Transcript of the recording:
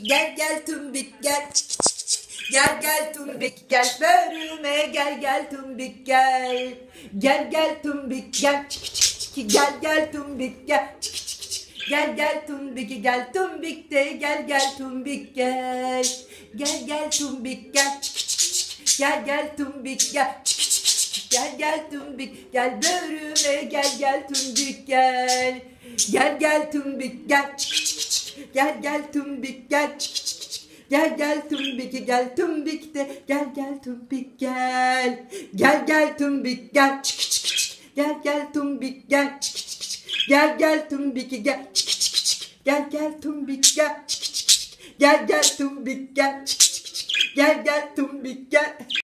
Gel gel tumbik gel çık çık çık. Gel gel tumbik gel bölüme gel gel tumbik gel. Gel gel tumbik gel çık çık çık. Gel gel tumbik gel çık çık. Gel gel tumbik gel tumbik de gel gel tumbik gel. Gel gel tumbik gel çık çık çık. Gel gel tumbik gel çık çık çık. Gel gel tumbik gel bölüme gel gel tumbik gel. Gel gel tumbik gel çık. Gel gel tumbik gel çık çık çık. Gel gel tumbik gel tumbik de gel gel tumbik gel. Gel gel tumbik gel çık çık çık. Gel gel tumbik gel çık çık çık. Gel gel tumbik gel çık çık çık. Gel gel tumbik gel çık çık çık. Gel gel tumbik gel çık çık çık. Gel gel tumbik gel.